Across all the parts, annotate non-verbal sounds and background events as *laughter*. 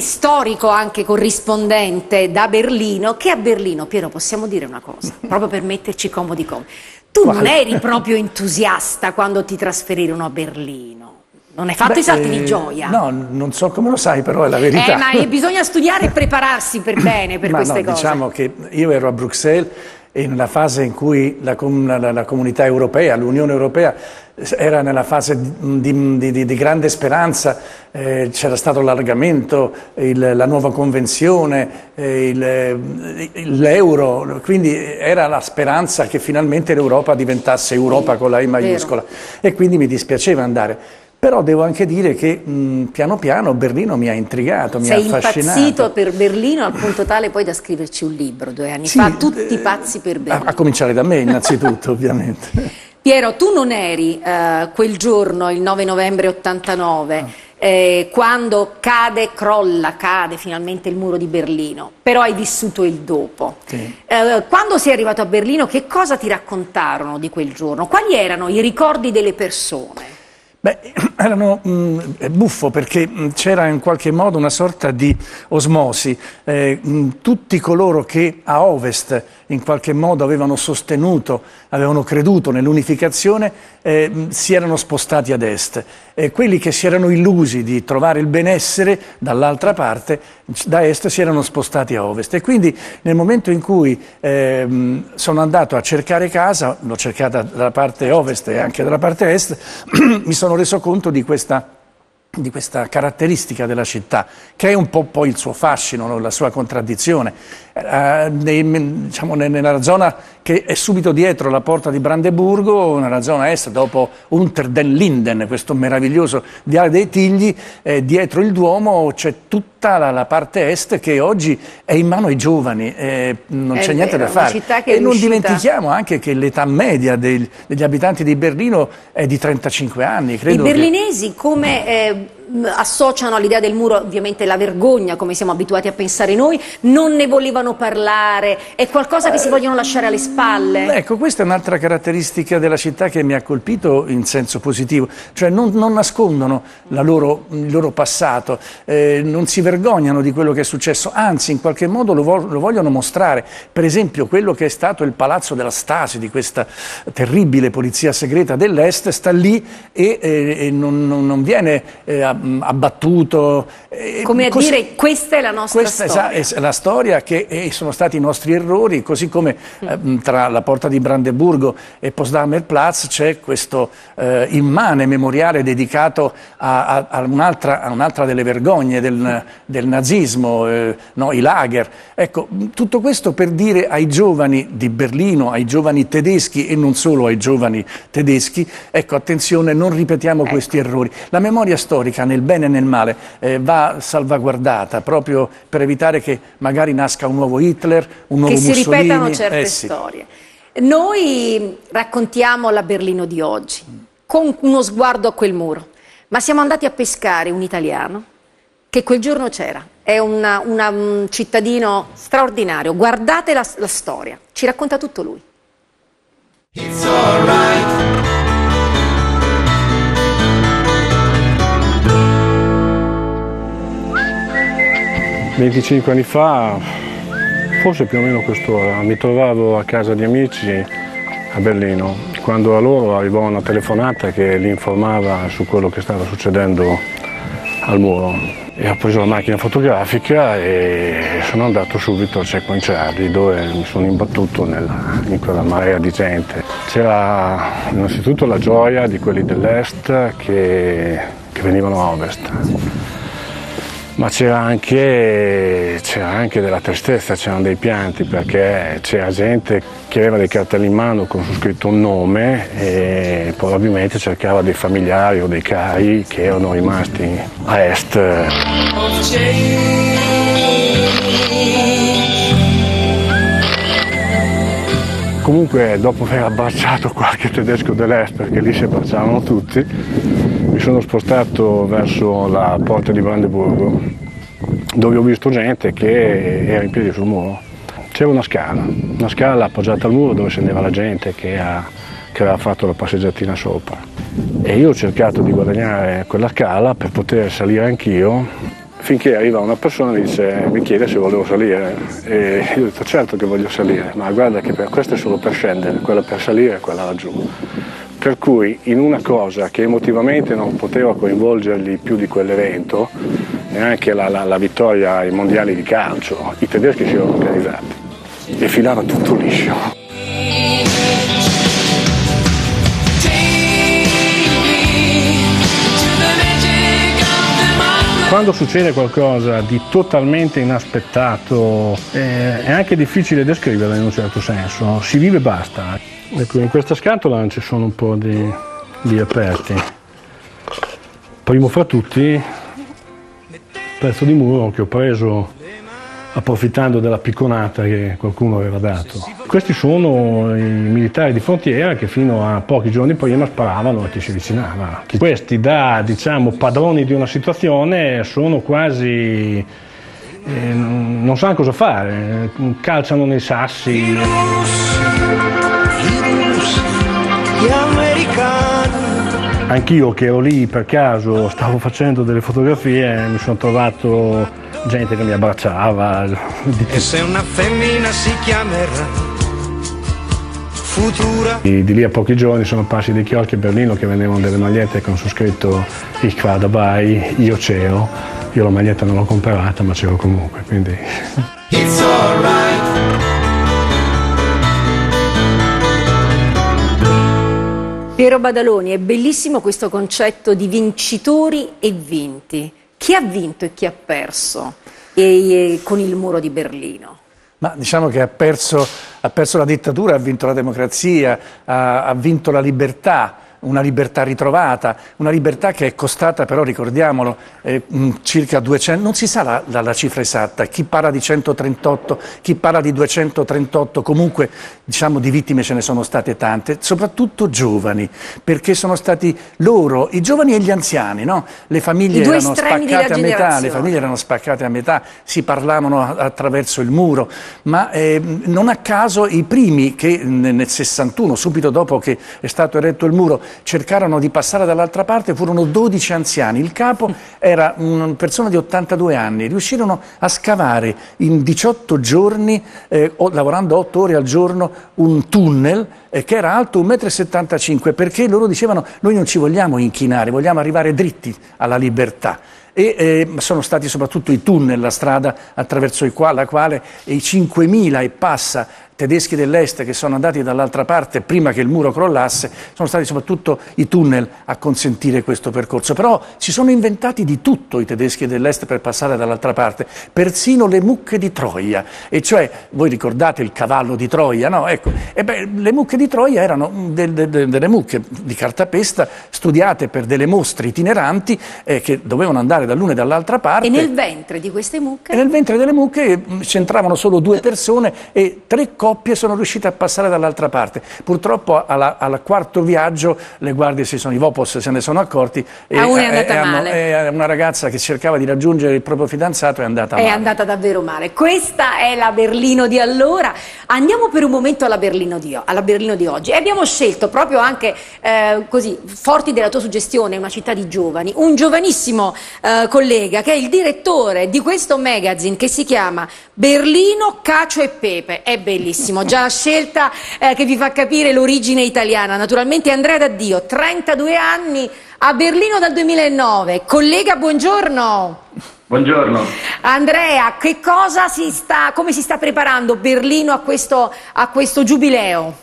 storico anche corrispondente da Berlino, che a Berlino, Piero, possiamo dire una cosa, *laughs* proprio per metterci comodi comodi. Tu non eri proprio entusiasta quando ti trasferirono a Berlino. Non hai fatto Beh, i salti eh, di gioia. No, non so come lo sai, però è la verità. Eh, ma bisogna studiare e prepararsi per *laughs* bene per Ma queste no, cose. diciamo che io ero a Bruxelles e nella fase in cui la, la- la comunità europea, l'Unione Europea, era nella fase di, di- di- grande speranza, eh, c'era stato l'allargamento, il- la nuova convenzione, eh, il- l'euro, quindi era la speranza che finalmente l'Europa diventasse Europa con la I maiuscola e quindi mi dispiaceva andare. Però devo anche dire che mh, piano piano Berlino mi ha intrigato, mi Sei ha affascinato. impazzito per Berlino al punto tale poi da scriverci un libro due anni Sì, fa, tutti eh, pazzi per A, Berlino. a cominciare da me innanzitutto, *laughs* ovviamente. Piero, tu non eri eh, quel giorno, il 9 novembre 89, Ah. eh, quando cade, crolla, cade finalmente il muro di Berlino, però hai vissuto il dopo. Sì. Eh, quando sei arrivato a Berlino, che cosa ti raccontarono di quel giorno? Quali erano i ricordi delle persone? Beh, *clears throat* erano mh, è buffo perché mh, c'era in qualche modo una sorta di osmosi. Eh, mh, tutti coloro che a ovest in qualche modo avevano sostenuto, avevano creduto nell'unificazione, eh, si erano spostati ad est. E quelli che si erano illusi di trovare il benessere dall'altra parte, da est si erano spostati a ovest. E quindi nel momento in cui ehm, sono andato a cercare casa, l'ho cercata dalla parte ovest e anche dalla parte est, *clears throat* mi sono reso conto di questa di questa caratteristica della città, che è un po' poi il suo fascino, no? la sua contraddizione. Eh, nei- diciamo, ne- nella zona che è subito dietro la porta di Brandeburgo, nella zona est, dopo Unter den Linden, questo meraviglioso viale dei Tigli, eh, dietro il Duomo c'è tutta la, la parte est che oggi è in mano ai giovani, eh, non c'è niente da fare. e non riuscita- dimentichiamo anche che l'età media degli, degli abitanti di Berlino è di 35 anni. I Credo che- berlinesi come eh, associano all'idea del muro ovviamente la vergogna, come siamo abituati a pensare noi, non ne volevano parlare, è qualcosa che si vogliono lasciare alle spalle? Ecco, questa è un'altra caratteristica della città che mi ha colpito in senso positivo, cioè non, non nascondono la loro- il loro passato, eh, non si vergognano di quello che è successo, anzi in qualche modo lo, vo- lo vogliono mostrare. Per esempio quello che è stato il palazzo della Stasi, di questa terribile polizia segreta dell'Est, sta lì e, eh, e non, non- non viene eh, abbattuto. eh, Come a così- dire questa è la nostra questa storia. sa- è la storia che eh, sono stati i nostri errori, così come eh, tra la porta di Brandeburgo e Potsdamer Platz c'è questo eh, immane memoriale dedicato a, a- a un'altra, a un'altra delle vergogne del, del nazismo, eh, no, i lager. Ecco, tutto questo per dire ai giovani di Berlino, ai giovani tedeschi e non solo ai giovani tedeschi, ecco, attenzione, non ripetiamo questi errori. La memoria storica, nel bene e nel male, eh, va salvaguardata proprio per evitare che magari nasca un nuovo Hitler, un nuovo che si Mussolini. ripetano certe Eh sì. storie. Noi raccontiamo la Berlino di oggi, con uno sguardo a quel muro, ma siamo andati a pescare un italiano che quel giorno c'era, è una- una- un cittadino straordinario, guardate la, la storia, ci racconta tutto lui. It's alright. 25 anni fa, forse più o meno quest'ora, mi trovavo a casa di amici a Berlino, quando a loro arrivò una telefonata che li informava su quello che stava succedendo al muro. E ho preso la macchina fotografica e sono andato subito a Checkpoint Charlie dove mi sono imbattuto nella- in quella marea di gente. C'era innanzitutto la gioia di quelli dell'est che, che venivano a ovest ma c'era anche, anche della tristezza, c'erano dei pianti perché c'era gente che aveva dei cartelli in mano con su scritto un nome e probabilmente cercava dei familiari o dei cari che erano rimasti a est. Comunque dopo aver abbracciato qualche tedesco dell'est, perché lì si abbracciavano tutti, mi sono spostato verso la porta di Brandeburgo, dove ho visto gente che era in piedi sul muro. C'era una scala, una scala appoggiata al muro dove scendeva la gente che, ha- che aveva fatto la passeggiatina sopra. E io ho cercato di guadagnare quella scala per poter salire anch'io finché arriva una persona e dice, mi chiede se volevo salire e io ho detto certo che voglio salire, ma guarda che per, questo è solo per scendere, quella per salire è quella laggiù. Per cui in una cosa che emotivamente non poteva coinvolgerli più di quell'evento, neanche la, la, la vittoria ai mondiali di calcio, i tedeschi si erano organizzati e filava tutto liscio. Quando succede qualcosa di totalmente inaspettato eh, è anche difficile descriverlo in un certo senso, si vive e basta. Ecco, in questa scatola ci sono un po' di, di aperti. Primo fra tutti, pezzo di muro che ho preso approfittando della picconata che qualcuno aveva dato. Questi sono i militari di frontiera che fino a pochi giorni prima sparavano e ti si avvicinava. Questi da diciamo, padroni di una situazione sono quasi... Eh, non sanno cosa fare, calciano nei sassi. Anch'io che ero lì per caso, stavo *laughs* facendo delle fotografie, mi sono trovato gente che mi abbracciava. *laughs* E se una femmina si chiamerà Futura. Di, di lì a pochi giorni sono passi dei chioschi a Berlino che vendevano delle magliette con su scritto Ich war dabei, io c'ero. Io la maglietta non l'ho comprata ma c'ero comunque, quindi... It's alright. Piero Badaloni, è bellissimo questo concetto di vincitori e vinti. Chi ha vinto e chi ha perso e, e, con il muro di Berlino? Ma diciamo che ha perso, ha perso la dittatura, ha vinto la democrazia, ha, ha vinto la libertà una libertà ritrovata, una libertà che è costata però, ricordiamolo, eh, circa 200, non si sa la, la, la, cifra esatta, chi parla di 138, chi parla di 238, comunque diciamo di vittime ce ne sono state tante, soprattutto giovani, perché sono stati loro, i giovani e gli anziani, no? le famiglie erano spaccate a metà, le famiglie erano spaccate a metà, si parlavano attraverso il muro, ma eh, non a caso i primi che nel 61, subito dopo che è stato eretto il muro, cercarono di passare dall'altra parte, furono 12 anziani, il capo era una persona di 82 anni, riuscirono a scavare in 18 giorni, eh, lavorando 8 ore al giorno, un tunnel eh, che era alto 1,75 m perché loro dicevano noi non ci vogliamo inchinare, vogliamo arrivare dritti alla libertà. E eh, sono stati soprattutto i tunnel, la strada attraverso qua, la quale i 5.000 e passa tedeschi dell'est che sono andati dall'altra parte prima che il muro crollasse, sono stati soprattutto i tunnel a consentire questo percorso. Però si sono inventati di tutto i tedeschi dell'est per passare dall'altra parte, persino le mucche di Troia. E cioè, voi ricordate il cavallo di Troia, no? Ecco, e beh, le mucche di Troia erano de, de, de, delle mucche di cartapesta studiate per delle mostre itineranti eh, che dovevano andare dall'una e dall'altra parte. E nel ventre di queste mucche? E nel ventre delle mucche c'entravano solo due persone e tre coppie coppie sono riuscite a passare dall'altra parte. Purtroppo al quarto viaggio le guardie si sono, i Vopos se ne sono accorti e, a una è andata e, hanno, male. e una ragazza che cercava di raggiungere il proprio fidanzato è andata è male. È andata davvero male. Questa è la Berlino di allora. Andiamo per un momento alla Berlino di, alla Berlino di oggi e abbiamo scelto proprio anche eh, così, forti della tua suggestione, una città di giovani, un giovanissimo eh, collega che è il direttore di questo magazine che si chiama Berlino, Cacio e Pepe. È bellissimo, già la scelta eh, che vi fa capire l'origine italiana. Naturalmente Andrea D'Addio, 32 anni, a Berlino dal 2009. Collega, buongiorno. Buongiorno. Andrea, che cosa si sta, come si sta preparando Berlino a questo, a questo giubileo?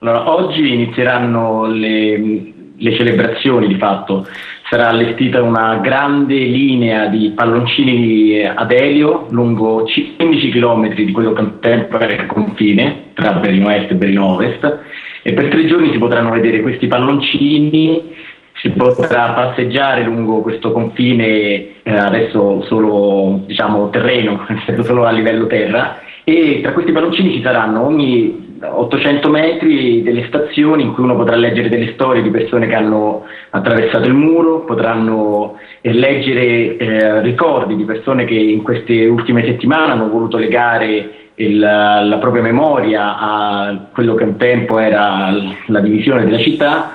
Allora, oggi inizieranno le, le celebrazioni di fatto sarà allestita una grande linea di palloncini ad elio lungo 15 km di quello che tempo era il confine tra Berlino Est e Berlino Ovest. E per tre giorni si potranno vedere questi palloncini, si potrà passeggiare lungo questo confine eh, adesso solo diciamo terreno, *laughs* solo a livello terra. E tra questi palloncini ci saranno ogni 800 metri delle stazioni in cui uno potrà leggere delle storie di persone che hanno attraversato il muro, potranno eh, leggere eh, ricordi di persone che in queste ultime settimane hanno voluto legare il, la propria memoria a quello che un tempo era la divisione della città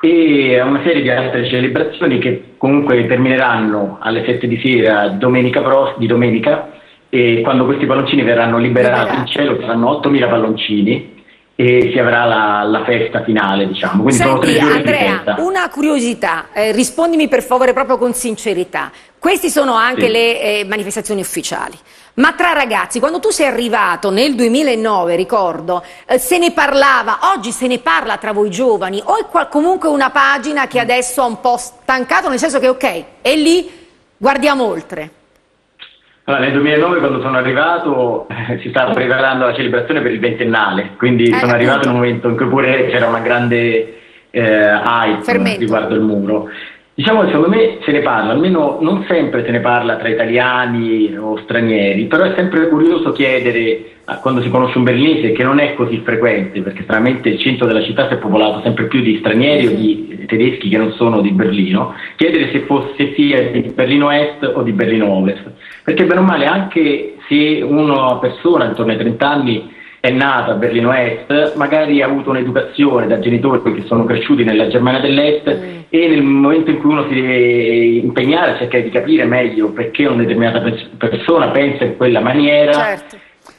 e una serie di altre celebrazioni che comunque termineranno alle 7 di sera domenica di domenica e quando questi palloncini verranno liberati in cielo saranno 8.000 palloncini e si avrà la, la, festa finale, diciamo. Quindi Senti, sono tre giorni Andrea, una curiosità, eh, rispondimi per favore proprio con sincerità. Queste sono anche sì. le eh, manifestazioni ufficiali. Ma tra ragazzi, quando tu sei arrivato nel 2009, ricordo, eh, se ne parlava, oggi se ne parla tra voi giovani, o è qual- comunque una pagina che adesso ha un po' stancato, nel senso che ok, è lì, guardiamo oltre. Allora, nel 2009 quando sono arrivato eh, si stava preparando la celebrazione per il ventennale, quindi Eh, sono arrivato in un momento in cui pure c'era una grande eh, hype Fermento. riguardo il muro. Diciamo che secondo me se ne parla, almeno non sempre se ne parla tra italiani o stranieri, però è sempre curioso chiedere eh, quando si conosce un berlinese che non è così frequente, perché stranamente il centro della città si è popolato sempre più di stranieri o di tedeschi che non sono di Berlino, chiedere se fosse sia di Berlino Est o di Berlino Ovest, perché bene o male anche se una persona intorno ai 30 anni è nata a Berlino Est, magari ha avuto un'educazione da genitori che sono cresciuti nella Germania dell'Est e nel momento in cui uno si deve impegnare a cercare di capire meglio perché una determinata pers- persona pensa in quella maniera, Certo.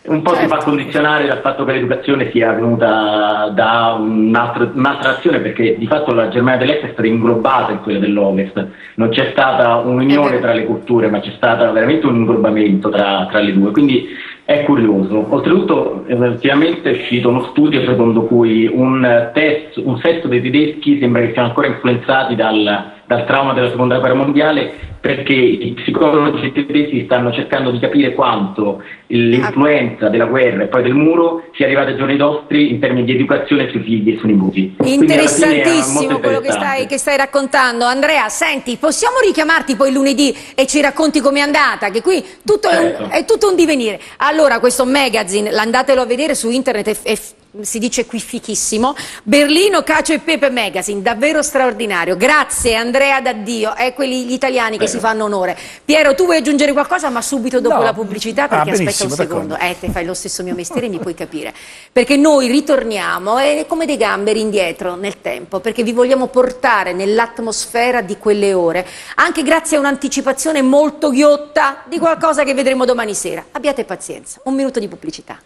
Un po' si Certo. fa condizionare dal fatto che l'educazione sia venuta da un'altra, un'altra azione, perché di fatto la Germania dell'Est è stata inglobata in quella dell'Ovest, non c'è stata un'unione tra le culture, ma c'è stato veramente un inglobamento tra, tra le due, quindi è curioso. Oltretutto ultimamente è uscito uno studio secondo cui un, terzo- un sesto dei tedeschi sembra che siano ancora influenzati dal, dal trauma della seconda guerra mondiale perché i psicologi tedeschi stanno cercando di capire quanto l'influenza della guerra e poi del muro sia arrivata ai giorni nostri in termini di educazione sui figli e sui nipoti. È Interessantissimo quello che stai, che stai raccontando. Andrea, senti, possiamo richiamarti poi lunedì e ci racconti com'è andata? Che qui tutto è, Certo. un, è tutto un divenire. Allora, questo magazine, l'andatelo a vedere su internet, è, è- si dice qui fichissimo. Berlino Cacio e Pepe Magazine, davvero straordinario. Grazie Andrea D'Addio, è quelli gli italiani che Prego. si fanno onore. Piero, tu vuoi aggiungere qualcosa, ma subito dopo No. la pubblicità, Ah, perché aspetta un secondo. Eh, te fai lo stesso mio mestiere e mi puoi capire. Perché noi ritorniamo eh, come dei gamberi indietro nel tempo, perché vi vogliamo portare nell'atmosfera di quelle ore, anche grazie a un'anticipazione molto ghiotta di qualcosa che vedremo domani sera. Abbiate pazienza, un minuto di pubblicità.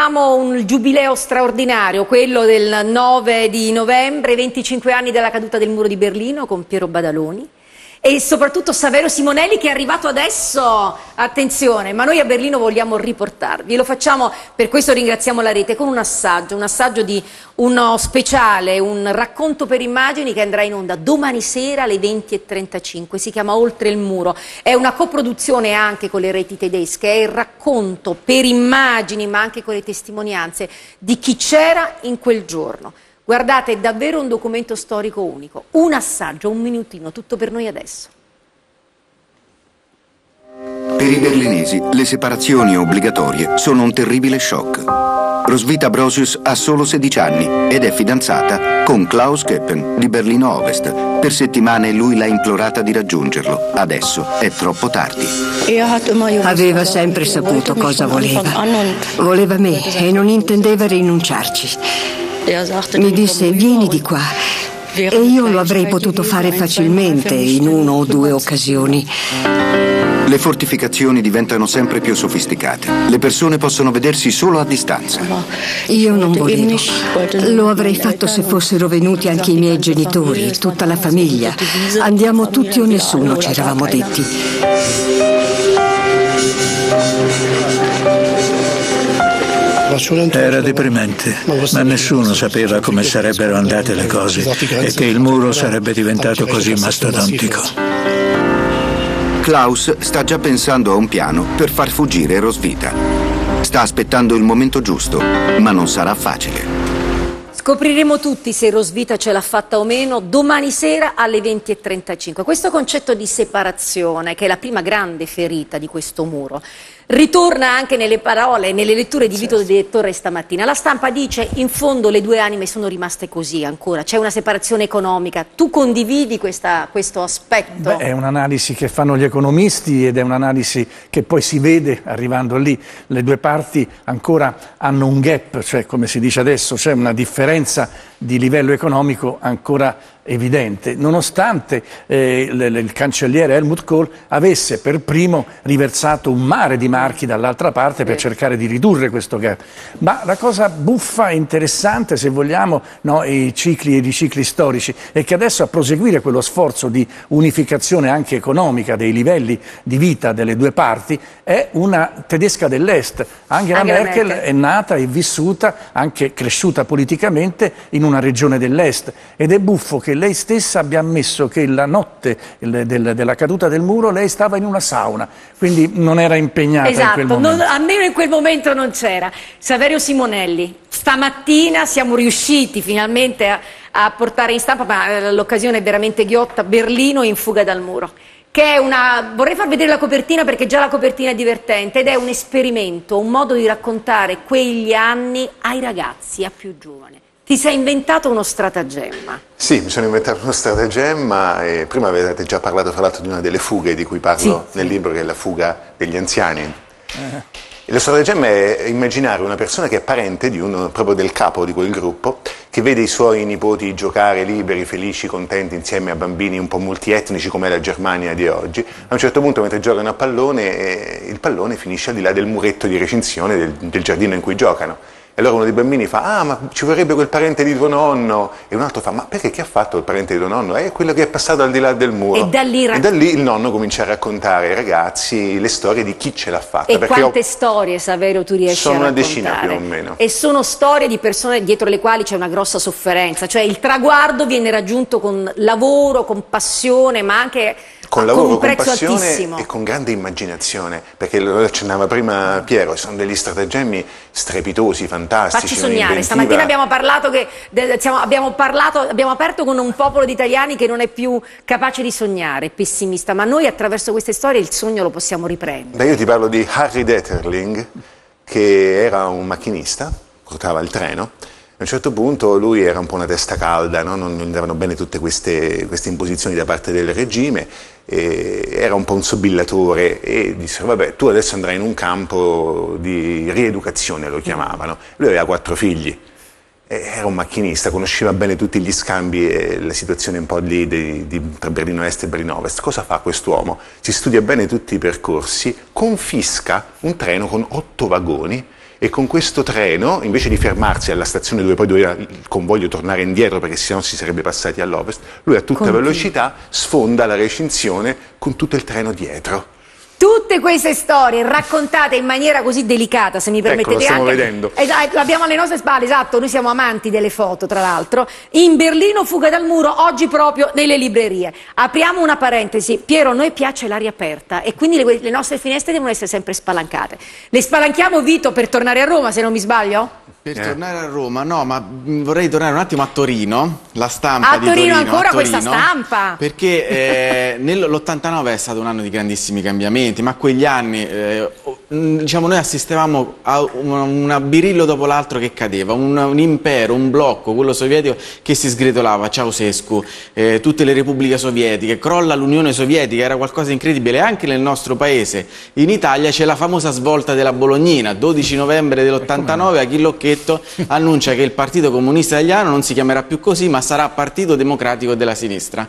Abbiamo un giubileo straordinario, quello del 9 di novembre, 25 anni dalla caduta del muro di Berlino con Piero Badaloni e soprattutto Savero Simonelli che è arrivato adesso, attenzione, ma noi a Berlino vogliamo riportarvi, lo facciamo, per questo ringraziamo la rete, con un assaggio, un assaggio di uno speciale, un racconto per immagini che andrà in onda domani sera alle 20.35, si chiama Oltre il muro, è una coproduzione anche con le reti tedesche, è il racconto per immagini ma anche con le testimonianze di chi c'era in quel giorno. Guardate, è davvero un documento storico unico, un assaggio, un minutino, tutto per noi adesso. Per i berlinesi le separazioni obbligatorie sono un terribile shock. Roswitha Brosius ha solo 16 anni ed è fidanzata con Klaus Keppen di Berlino Ovest. Per settimane lui l'ha implorata di raggiungerlo. Adesso è troppo tardi. Aveva sempre saputo cosa voleva. Voleva me e non intendeva rinunciarci. Mi disse vieni di qua. E io lo avrei potuto fare facilmente in una o due occasioni. Le fortificazioni diventano sempre più sofisticate. Le persone possono vedersi solo a distanza. Io non volevo. Lo avrei fatto se fossero venuti anche i miei genitori, tutta la famiglia. Andiamo tutti o nessuno, ci eravamo detti. Era deprimente, ma nessuno sapeva come sarebbero andate le cose e che il muro sarebbe diventato così mastodontico. Klaus sta già pensando a un piano per far fuggire Rosvita. Sta aspettando il momento giusto, ma non sarà facile. Scopriremo tutti se Rosvita ce l'ha fatta o meno domani sera alle 20.35. Questo concetto di separazione, che è la prima grande ferita di questo muro, ritorna anche nelle parole, nelle letture di Vito De Torre stamattina. La stampa dice in fondo le due anime sono rimaste così ancora, c'è una separazione economica. Tu condividi questa- questo aspetto? Beh, è un'analisi che fanno gli economisti ed è un'analisi che poi si vede arrivando lì. Le due parti ancora hanno un gap, cioè come si dice adesso, c'è una differenza differenza di livello economico ancora evidente, nonostante eh, il, cancelliere Helmut Kohl avesse per primo riversato un mare di marchi dall'altra parte per cercare di ridurre questo gap. Ma la cosa buffa e interessante, se vogliamo, no, i cicli e i ricicli storici, è che adesso a proseguire quello sforzo di unificazione anche economica dei livelli di vita delle due parti è una tedesca dell'Est. Angela, Angela Merkel, Merkel è nata e vissuta, anche cresciuta politicamente, in una regione dell'Est ed è buffo che lei stessa abbia ammesso che la notte del, del, della caduta del muro lei stava in una sauna, quindi non era impegnata esatto, in quel momento. Esatto, almeno in quel momento non c'era. Saverio Simonelli, stamattina siamo riusciti finalmente a, a portare in stampa, ma eh, l'occasione è veramente ghiotta, Berlino in fuga dal muro che è una, vorrei far vedere la copertina perché già la copertina è divertente ed è un esperimento, un modo di raccontare quegli anni ai ragazzi, a più giovani. Ti sei inventato uno stratagemma. Sì, mi sono inventato uno stratagemma e prima avete già parlato tra l'altro di una delle fughe di cui parlo sì, nel sì. libro che è la fuga degli anziani. Eh. Lo stratagemma è immaginare una persona che è parente di uno, proprio del capo di quel gruppo, che vede i suoi nipoti giocare liberi, felici, contenti insieme a bambini un po' multietnici come la Germania di oggi. A un certo punto mentre giocano a pallone eh, il pallone finisce al di là del muretto di recinzione del, del giardino in cui giocano e allora uno dei bambini fa, ah ma ci vorrebbe quel parente di tuo nonno. E un altro fa, ma perché chi ha fatto il parente di tuo nonno? È quello che è passato al di là del muro. E da lì, e da lì il nonno comincia a raccontare ai ragazzi le storie di chi ce l'ha fatta. E quante ho... storie, Saverio, tu riesci a raccontare? Sono una decina più o meno. E sono storie di persone dietro le quali c'è una grossa sofferenza. Cioè il traguardo viene raggiunto con lavoro, con passione, ma anche con lavoro, con, con passione altissimo. e con grande immaginazione, perché lo accennava prima Piero, sono degli stratagemmi strepitosi, fantastici. Facci sognare, stamattina abbiamo parlato, che, siamo, abbiamo parlato, abbiamo aperto con un popolo di italiani che non è più capace di sognare, pessimista, ma noi attraverso queste storie il sogno lo possiamo riprendere. Beh, io ti parlo di Harry Detterling, che era un macchinista, portava il treno, a un certo punto lui era un po' una testa calda, no? non gli andavano bene tutte queste, queste, imposizioni da parte del regime, era un po' un sobillatore e disse vabbè tu adesso andrai in un campo di rieducazione, lo chiamavano. Lui aveva quattro figli, era un macchinista, conosceva bene tutti gli scambi e la situazione un po' lì di, di, tra Berlino Est e Berlino Ovest. Cosa fa quest'uomo? Si studia bene tutti i percorsi, confisca un treno con otto vagoni e con questo treno, invece di fermarsi alla stazione dove poi doveva il convoglio tornare indietro perché sennò si sarebbe passati all'ovest, lui a tutta Continua. velocità sfonda la recinzione con tutto il treno dietro. Tutte queste storie raccontate in maniera così delicata, se mi permettete. Ecco, lo stiamo anche, vedendo. Esatto, l'abbiamo alle nostre spalle, esatto, noi siamo amanti delle foto, tra l'altro. In Berlino fuga dal muro, oggi proprio nelle librerie. Apriamo una parentesi. Piero, a noi piace l'aria aperta e quindi le, le nostre finestre devono essere sempre spalancate. Le spalanchiamo, Vito, per tornare a Roma, se non mi sbaglio? Per eh. tornare a Roma, no, ma vorrei tornare un attimo a Torino, la stampa a di Torino. Torino ancora a Torino, questa stampa? Perché eh, l'89 è stato un anno di grandissimi cambiamenti, ma quegli anni, eh, diciamo, noi assistevamo a un birillo dopo l'altro che cadeva, un, un, impero, un blocco, quello sovietico, che si sgretolava, Ceausescu, eh, tutte le repubbliche sovietiche, crolla l'Unione Sovietica, era qualcosa di incredibile, anche nel nostro paese, in Italia c'è la famosa svolta della Bolognina, 12 novembre dell'89, a Chillocchetti Picchetto annuncia che il Partito Comunista Italiano non si chiamerà più così ma sarà Partito Democratico della Sinistra.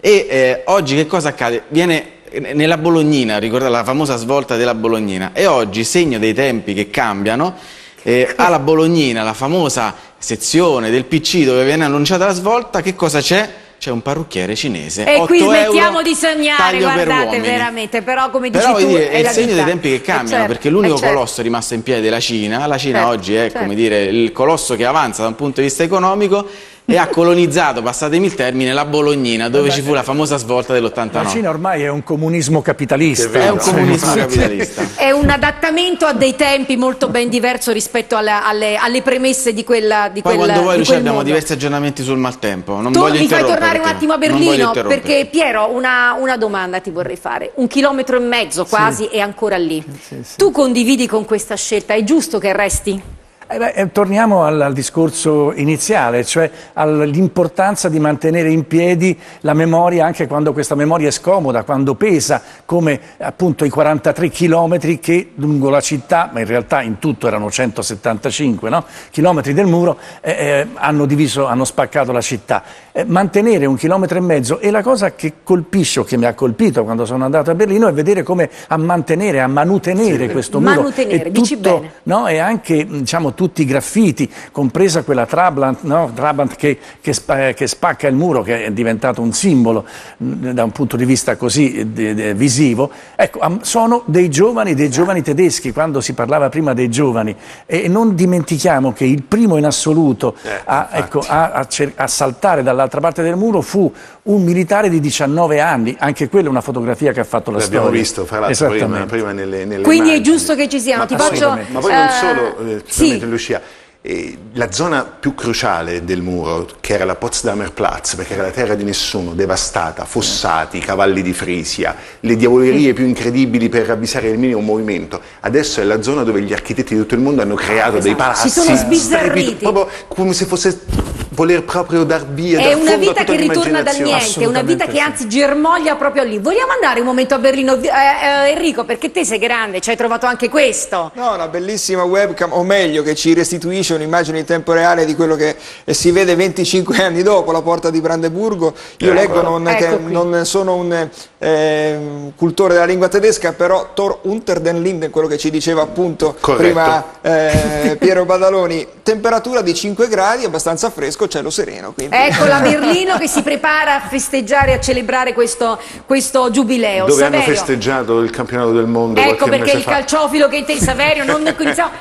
E eh, oggi che cosa accade? Viene nella Bolognina, ricordate la famosa svolta della Bolognina, e oggi, segno dei tempi che cambiano, eh, *laughs* alla Bolognina, la famosa sezione del PC dove viene annunciata la svolta, che cosa c'è? c'è un parrucchiere cinese. E qui smettiamo di sognare, guardate veramente, però come dici però, tu dire, è, il segno dei tempi che cambiano, certo, perché l'unico certo. colosso rimasto in piedi è la Cina, la Cina certo, oggi è come certo. dire il colosso che avanza da un punto di vista economico e ha colonizzato, passatemi il termine, la Bolognina, dove Vabbè, ci fu la famosa svolta dell'89. La Cina ormai è un comunismo capitalista. È, è un comunismo capitalista. È un adattamento a dei tempi molto ben diverso rispetto alle, alle, alle premesse di quella di Poi quella, quando vuoi Lucia abbiamo diversi aggiornamenti sul maltempo. Non tu voglio mi fai tornare un attimo a Berlino, perché Piero, una, una, domanda ti vorrei fare. Un chilometro e mezzo quasi sì. è ancora lì. Sì, sì. Tu condividi con questa scelta, è giusto che resti? Eh beh, eh, torniamo al, al, discorso iniziale, cioè all'importanza di mantenere in piedi la memoria anche quando questa memoria è scomoda, quando pesa, come appunto i 43 chilometri che lungo la città, ma in realtà in tutto erano 175 no? chilometri del muro, eh, eh, hanno diviso, hanno spaccato la città. Eh, mantenere un chilometro e mezzo e la cosa che colpisce o che mi ha colpito quando sono andato a Berlino è vedere come a mantenere, a manutenere sì, questo muro. Manutenere, e tutto, no? E anche diciamo, tutti i graffiti, compresa quella Trabant, no? Trabant che, che, spa, che, spacca il muro, che è diventato un simbolo mh, da un punto di vista così de, de, visivo. Ecco, sono dei giovani, dei giovani tedeschi, quando si parlava prima dei giovani. E non dimentichiamo che il primo in assoluto eh, a, ecco, a, a, a saltare dall'altra parte del muro fu un militare di 19 anni, anche quella è una fotografia che ha fatto la L'abbiamo storia. visto, fra l'altro, prima, prima nelle, nelle Quindi immagini. è giusto che ci siano. Ma, Ti faccio, ma poi non uh, solo, eh, sì. Lucia, eh, la zona più cruciale del muro, che era la Potsdamer Platz, perché era la terra di nessuno, devastata, fossati, cavalli di Frisia, le diavolerie più incredibili per avvisare il minimo movimento, adesso è la zona dove gli architetti di tutto il mondo hanno creato esatto. dei palazzi si sono sbizzarriti, proprio come se fosse voler proprio dar via è dar una vita che ritorna dal niente, è una vita che anzi germoglia proprio lì. Vogliamo andare un momento a Berlino, eh, eh, Enrico, perché te sei grande, ci hai trovato anche questo. No, una bellissima webcam, o meglio, che ci restituisce un'immagine in tempo reale di quello che si vede 25 *laughs* anni dopo la porta di Brandeburgo. Io Ecco. leggo, non, Ecco che non sono un eh, cultore della lingua tedesca, però Thor unter den Linden, quello che ci diceva appunto Corretto. prima eh, Piero Badaloni, temperatura di 5 gradi, abbastanza fresco, cielo sereno. Quindi. Ecco la *laughs* Berlino che si prepara a festeggiare, a celebrare questo, questo giubileo. dove hanno Saverio. festeggiato il campionato del mondo Ecco perché mese il fa. calciofilo che in te Saverio non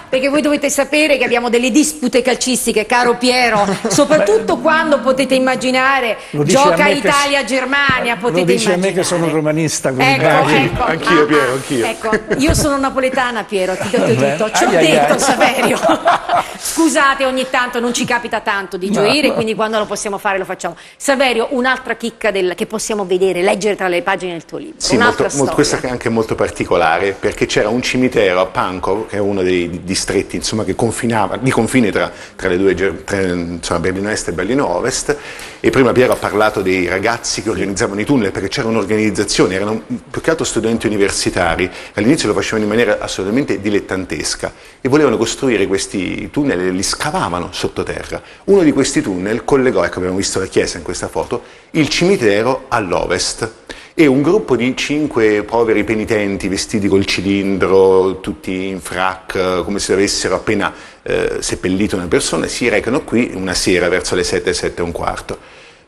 perché voi dovete sapere che abbiamo delle dispute calcistiche, caro Piero, *laughs* soprattutto quando potete immaginare Lo a gioca me che- Italia-Germania, potete Lo dici a immaginare. me che sono un romanista, quindi Ecco, ecco, Anch'io, Piero, ah, anch'io. Ecco, io sono napoletana, Piero, ti ho detto Vabbè. tutto. Ci ho Ai, detto, ai. Saverio. *laughs* Scusate, ogni tanto non ci capita tanto di gioire, no. quindi quando lo possiamo fare lo facciamo. Saverio, un'altra chicca del- che possiamo vedere, leggere tra le pagine del tuo libro. Sì, un'altra molto, molto- questa è anche molto particolare perché c'era un cimitero a Pankow, che è uno dei distretti insomma, che confinava, di confine tra, tra le due, tra, insomma, Berlino Est e Berlino Ovest. E prima Piero ha parlato dei ragazzi che organizzavano i tunnel perché c'era un'organizzazione, erano più che altro studenti universitari. All'inizio lo facevano in maniera assolutamente dilettantesca e volevano costruire questi tunnel e li scavavano sottoterra. Uno di questi tunnel collegò, ecco abbiamo visto la chiesa in questa foto, il cimitero all'ovest e un gruppo di cinque poveri penitenti vestiti col cilindro, tutti in frac, come se avessero appena eh, seppellito una persona, si recano qui una sera verso le 7, 7 e un quarto.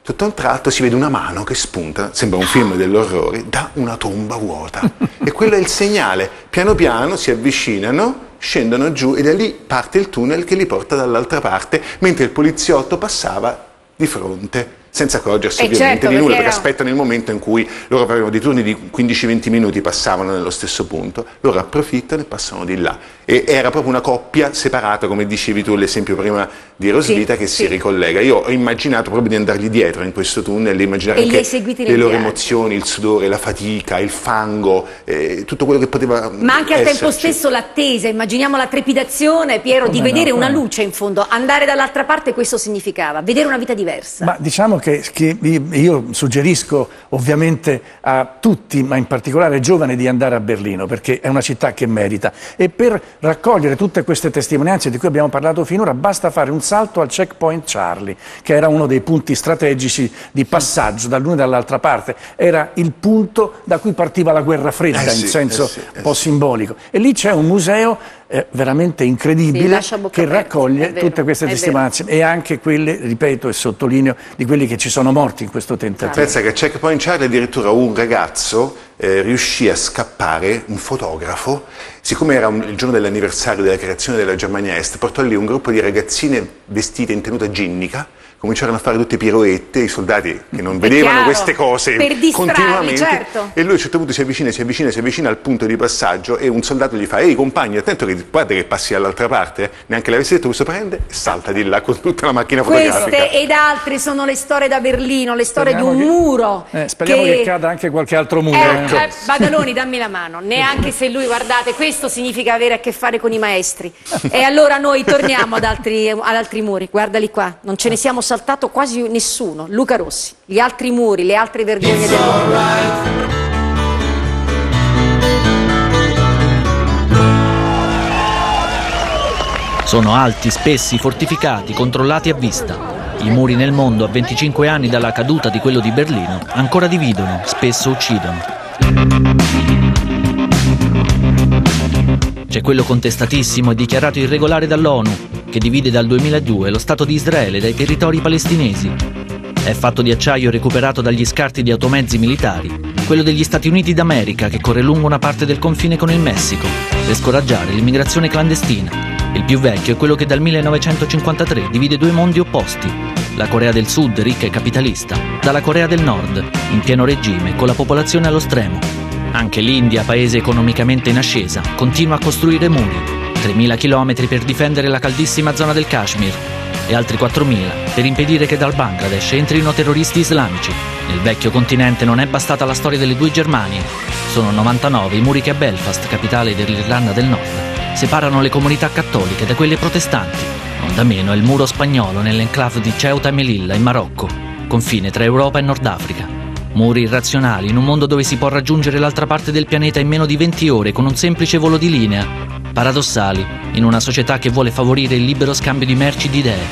Tutto a un tratto si vede una mano che spunta, sembra un film dell'orrore, da una tomba vuota. *laughs* E quello è il segnale. Piano piano si avvicinano, scendono giù e da lì parte il tunnel che li porta dall'altra parte, mentre il poliziotto passava di fronte senza accorgersi Eh, ovviamente certo, di nulla, perché perché aspettano il momento in cui loro avevano dei turni di 15-20 minuti, passavano nello stesso punto, loro approfittano e passano di là. E era proprio una coppia separata, come dicevi tu, l'esempio prima di Rosvita, Sì, che sì. si ricollega. Io ho immaginato proprio di andargli dietro in questo tunnel, immaginare E anche le loro viaggio. emozioni, il sudore, la fatica, il fango, eh, tutto quello che poteva Ma anche al tempo stesso l'attesa, immaginiamo la trepidazione, Piero, di Come no, vedere come una luce in fondo. Andare dall'altra parte questo significava, vedere una vita diversa. Ma diciamo che, che io suggerisco ovviamente a tutti, ma in particolare ai giovani, di andare a Berlino, perché è una città che merita. E per raccogliere tutte queste testimonianze di cui abbiamo parlato finora, basta fare un salto al checkpoint Charlie, che era uno dei punti strategici di passaggio dall'una e dall'altra parte. Era il punto da cui partiva la guerra fredda, Eh sì, in senso eh sì, eh un po' sì. simbolico. E lì c'è un museo eh, veramente Sì, incredibile bocca che raccoglie vero, tutte queste testimonianze. E anche quelle, ripeto e sottolineo, di quelli che ci sono morti in questo tentativo. Pensa che a Checkpoint Charlie addirittura un ragazzo eh, riuscì a scappare, un fotografo, siccome era un- il giorno dell'anniversario della creazione della Germania Est, portò lì un gruppo di ragazzine vestite in tenuta ginnica cominciarono a fare tutte piroette, i soldati che non vedevano chiaro, queste cose continuamente certo. e lui a un certo punto si avvicina, si avvicina, si avvicina al punto di passaggio e un soldato gli fa ehi compagno attento che guarda che passi dall'altra parte neanche l'avessi detto questo prende e salta di là con tutta la macchina fotografica Queste ed altre sono le storie da Berlino, le storie Speriamo di un che- muro. Eh, speriamo che... cada anche qualche altro muro. Eh, ecco. eh, Badaloni, dammi la mano. Neanche se lui, guardate, questo significa avere a che fare con i maestri. E allora noi torniamo ad altri, ad altri muri. Guardali qua, non ce ne siamo saltato quasi nessuno. Luca Rossi, gli altri muri, le altre vergogne del mondo. Sono alti, spessi, fortificati, controllati a vista. I muri nel mondo, a 25 anni dalla caduta di quello di Berlino, ancora dividono, spesso uccidono. C'è quello contestatissimo e dichiarato irregolare dall'ONU, che divide dal 2002 lo Stato di Israele dai territori palestinesi. È fatto di acciaio recuperato dagli scarti di automezzi militari, quello degli Stati Uniti d'America che corre lungo una parte del confine con il Messico, per scoraggiare l'immigrazione clandestina. Il più vecchio è quello che dal 1953 divide due mondi opposti, la Corea del Sud ricca e capitalista, dalla Corea del Nord, in pieno regime, con la popolazione allo stremo. Anche l'India, paese economicamente in ascesa, continua a costruire muri, 3.000 km per difendere la caldissima zona del Kashmir e altri 4.000 per impedire che dal Bangladesh entrino terroristi islamici. Nel vecchio continente non è bastata la storia delle due Germanie. Sono 99 i muri che a Belfast, capitale dell'Irlanda del Nord, separano le comunità cattoliche da quelle protestanti. Non da meno è il muro spagnolo nell'enclave di Ceuta e Melilla in Marocco, confine tra Europa e Nord Africa. Muri irrazionali in un mondo dove si può raggiungere l'altra parte del pianeta in meno di 20 ore con un semplice volo di linea. Paradossali in una società che vuole favorire il libero scambio di merci e di idee.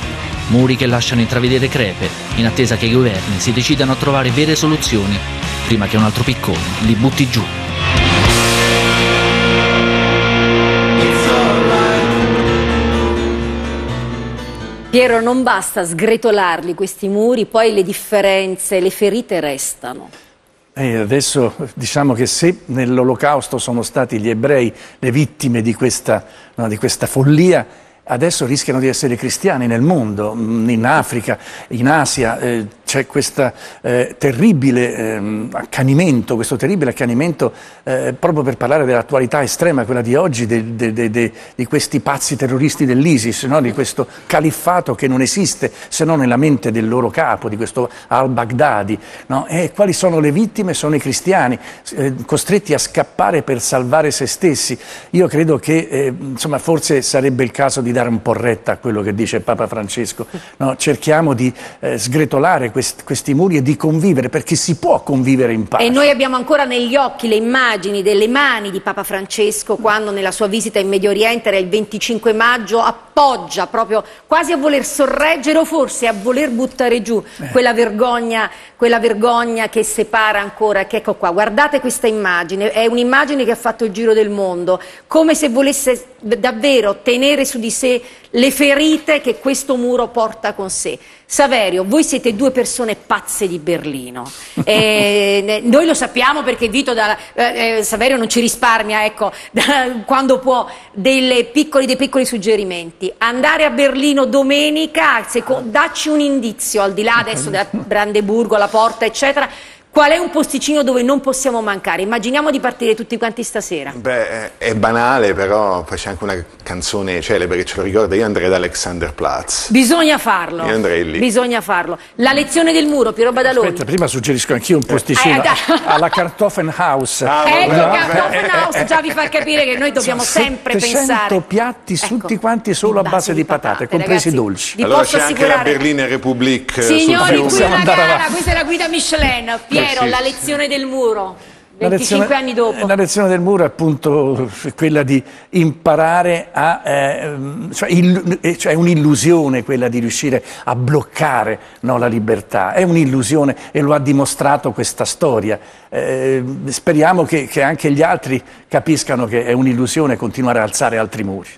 Muri che lasciano intravedere crepe in attesa che i governi si decidano a trovare vere soluzioni prima che un altro piccone li butti giù. Piero, non basta sgretolarli questi muri, poi le differenze, le ferite restano. E adesso diciamo che se nell'olocausto sono stati gli ebrei le vittime di questa, no, di questa follia, adesso rischiano di essere cristiani nel mondo, mm, in Africa, in Asia, eh, c'è questo eh, terribile ehm, accanimento, questo terribile accanimento eh, proprio per parlare dell'attualità estrema, quella di oggi, de, de, de, di questi pazzi terroristi dell'ISIS, no? di questo califfato che non esiste se non nella mente del loro capo, di questo al-Baghdadi. No? E quali sono le vittime? Sono i cristiani, eh, costretti a scappare per salvare se stessi. Io credo che eh, insomma, forse sarebbe il caso di dare un po' retta a quello che dice Papa Francesco. No? Cerchiamo di eh, sgretolare quest- questi muri e di convivere, perché si può convivere in pace. E noi abbiamo ancora negli occhi le immagini delle mani di Papa Francesco quando nella sua visita in Medio Oriente era il 25 maggio appoggia proprio quasi a voler sorreggere o forse a voler buttare giù quella vergogna, quella vergogna che separa ancora, che ecco qua, guardate questa immagine, è un'immagine che ha fatto il giro del mondo, come se volesse davvero tenere su di sé le ferite che questo muro porta con sé. Saverio, voi siete due persone pazze di Berlino. *laughs* Eh, noi lo sappiamo perché Vito da, eh, Saverio non ci risparmia, ecco, *laughs* da, quando può, piccoli, dei piccoli suggerimenti. Andare a Berlino domenica, seco, dacci un indizio, al di là *laughs* adesso da Brandeburgo, alla porta, eccetera. Qual è un posticino dove non possiamo mancare? Immaginiamo di partire tutti quanti stasera. Beh, è banale, però poi c'è anche una canzone celebre che ce lo ricorda. Io andrei ad Alexanderplatz. Bisogna farlo. Io andrei lì. Bisogna farlo. La lezione del muro, Piero Badaloni. Aspetta, prima suggerisco anch'io un posticino Eh, alla Kartoffelhaus. ecco, No? Kartoffelhaus già vi fa capire che noi dobbiamo sempre 700 pensare. piatti tutti quanti solo a base di patate, compresi i dolci. Vi allora c'è anche la Berliner Republik. eh, Signori, sul qui fiume. gara, questa è la guida Michelin. Piero, sì. la lezione del muro. La 25 lezione- anni dopo. La lezione del muro è appunto quella di imparare a... eh, cioè, illu- eh, cioè è un'illusione quella di riuscire a bloccare no, la libertà, è un'illusione e lo ha dimostrato questa storia. Eh, speriamo che, che anche gli altri capiscano che è un'illusione continuare a alzare altri muri.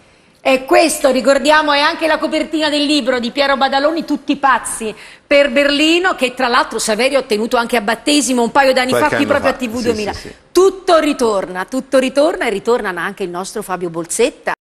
E questo, ricordiamo, è anche la copertina del libro di Piero Badaloni, Tutti pazzi per Berlino, che tra l'altro Saverio ha ottenuto anche a battesimo un paio d'anni fa qui proprio fa, a TV sì, 2000. sì, sì. Tutto ritorna, tutto ritorna e ritorna anche il nostro Fabio Bolsetta.